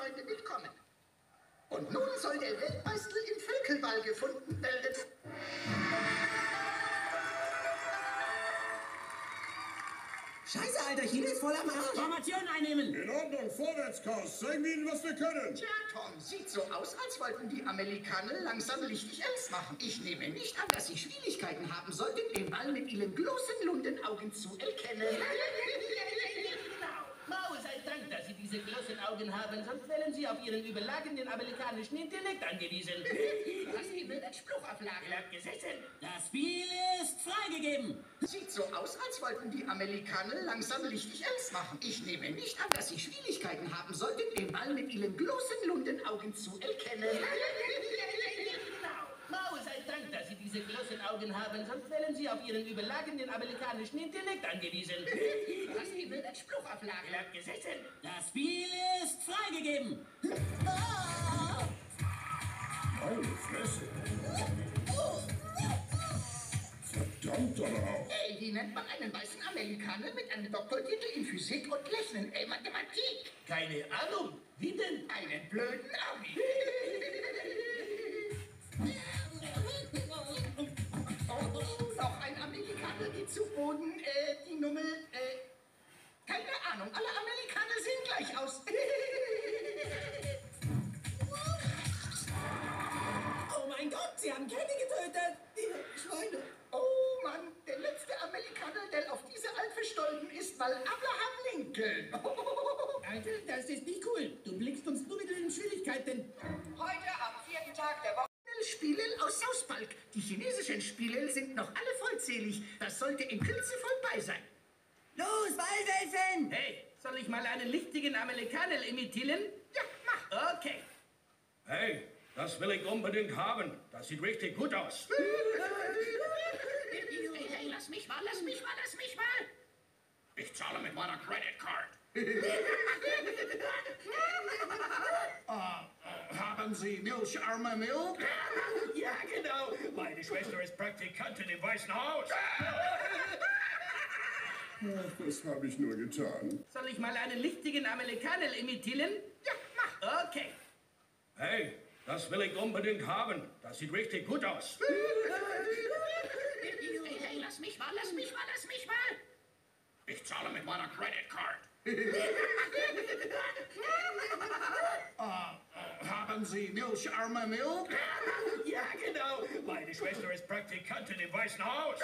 Freunde, mitkommen. Und nun soll der Weltmeister im Völkelball gefunden werden. Scheiße, Alter, China ist voll am Arsch. Formation einnehmen. In Ordnung, vorwärts, Chaos. Zeigen wir ihnen, was wir können. Tja, Tom, sieht so aus, als wollten die Amerikaner langsam richtig ernst machen. Ich nehme nicht an, dass sie Schwierigkeiten haben sollten, den Ball mit ihren großen Lundenaugen zu erkennen. Mao sei Dank, dass Sie diese großen Augen haben, sonst wären Sie auf Ihren überragenden amerikanischen Intellekt angewiesen. Was eben ein Spruchauflage. Bleibt gesessen. Das Spiel ist freigegeben. Sieht so aus, als wollten die Amerikaner langsam richtig ernst machen. Ich nehme nicht an, dass sie Schwierigkeiten haben sollten, den Ball mit ihren großen Lundenaugen zu erkennen. Genau. Mao sei Dank, dass Sie diese großen Augen haben, sonst wären Sie auf Ihren überragenden amerikanischen Intellekt angewiesen. Was eben ein Spruchauflage. Bleibt gesessen. Das Spiel ist freigegeben. Meine Fresse. Verdammt aber auch. Ey, wie nennt man einen weißen Amerikaner mit einem Doktortitel in Physik und Rechnen? Ey, Mathematik. Keine Ahnung. Wie denn? Einen blöden Zu Boden. Äh, die Nummer, äh, keine Ahnung. Alle Amerikaner sehen gleich aus. Oh mein Gott, sie haben Kenny getötet. Die Schweine. Oh Mann, der letzte Amerikaner, der auf diese Alp verstorben ist, war Abraham Lincoln. Alter, das ist nicht cool. Du blickst uns nur mit den Schwierigkeiten. Heute am vierten Tag der Woche. Spiele aus South Park. Die chinesischen Spiele sind noch alle vollzählig. Das sollte in Kürze vorbei sein. Los, Waldwelfen! Hey, soll ich mal einen lichtigen Amerikaner imitieren? Ja, mach. Okay. Hey, das will ich unbedingt haben. Das sieht richtig gut aus. Hey, hey, lass mich mal, lass mich mal, lass mich mal. Ich zahle mit meiner Credit Card. Haben Sie milcharme Milch? Ja, genau. Meine Schwester ist Praktikantin im Weißen Haus. Ach, das habe ich nur getan. Soll ich mal einen lichtigen Amerikaner imitieren? Ja, mach. Okay. Hey, das will ich unbedingt haben. Das sieht richtig gut aus. Hey, hey, lass mich mal, lass mich mal, lass mich mal. Ich zahle mit meiner Credit Card. Haben Sie milcharme Milch? Ja, genau. Meine Schwester ist Praktikantin im Weißen Haus.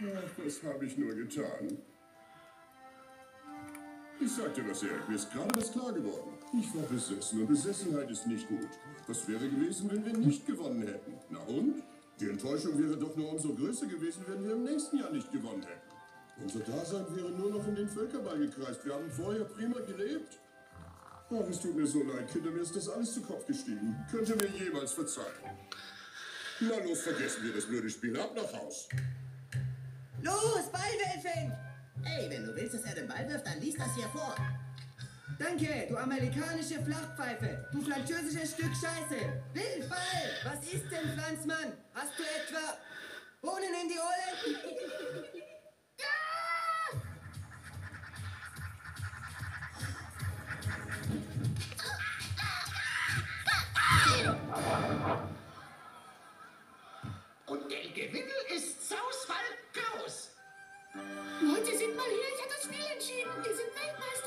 Ach, das habe ich nur getan. Ich sag dir was, Eric, mir ist gerade was klar geworden. Ich war besessen und Besessenheit ist nicht gut. Was wäre gewesen, wenn wir nicht gewonnen hätten? Na und? Die Enttäuschung wäre doch nur umso größer gewesen, wenn wir im nächsten Jahr nicht gewonnen hätten. Unser Dasein wäre nur noch um den Völkerball gekreist. Wir haben vorher prima gelebt. Ach, es tut mir so leid, Kinder, mir ist das alles zu Kopf gestiegen. Könnt ihr mir jemals verzeihen? Na los, vergessen wir das blöde Spiel. Ab nach Haus. Los, Ballwelfen! Ey, wenn du willst, dass er den Ball wirft, dann lies das hier vor. Danke, du amerikanische Flachpfeife. Du französisches Stück Scheiße. Will, Ball! Was ist denn, Pflanzmann? Hast du etwa Bohnen in die Ohren? hier, ich habe das Spiel entschieden. Die sind Weltmeister.